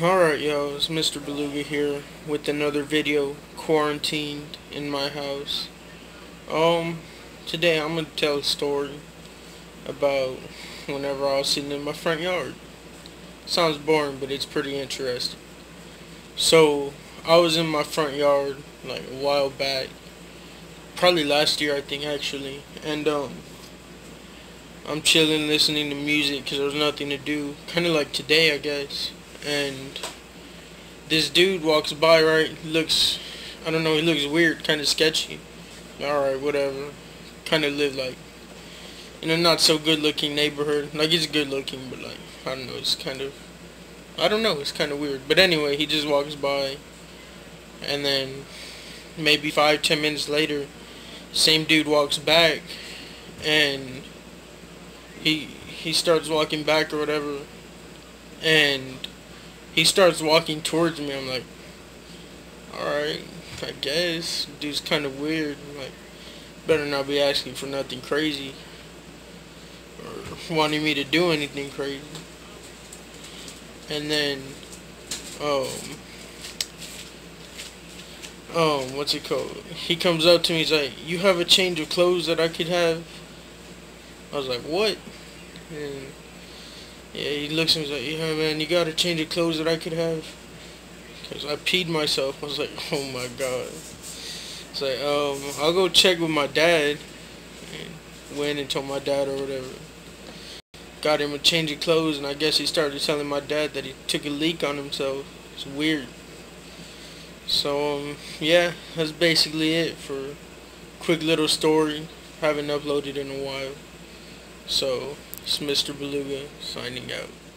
Alright y'all, it's Mr. Beluga here with another video, quarantined in my house. Um, today I'm gonna tell a story about whenever I was sitting in my front yard. Sounds boring, but it's pretty interesting. So, I was in my front yard, like, a while back. Probably last year, I think, actually. And, um, I'm chilling, listening to music, because there was nothing to do. Kind of like today, I guess and this dude walks by, right? Looks, I don't know, he looks weird, kind of sketchy. Alright, whatever. Kind of live like, in a not so good looking neighborhood. Like, he's good looking, but like, I don't know, it's kind of, I don't know, it's kind of weird. But anyway, he just walks by, and then maybe five, ten minutes later, same dude walks back, and he he starts walking back or whatever, and he starts walking towards me. I'm like, alright, I guess. Dude's kind of weird. I'm like, better not be asking for nothing crazy. Or wanting me to do anything crazy. And then, um, um, what's it called? He comes up to me, he's like, you have a change of clothes that I could have? I was like, what? And yeah, he looks and he's like, yeah, man, you got to change the clothes that I could have. Because I peed myself. I was like, oh my god. It's like, um, I'll go check with my dad. And went and told my dad or whatever. Got him a change of clothes, and I guess he started telling my dad that he took a leak on himself. It's weird. So, um, yeah, that's basically it for quick little story. Haven't uploaded in a while. So, it's Mr. Beluga signing out.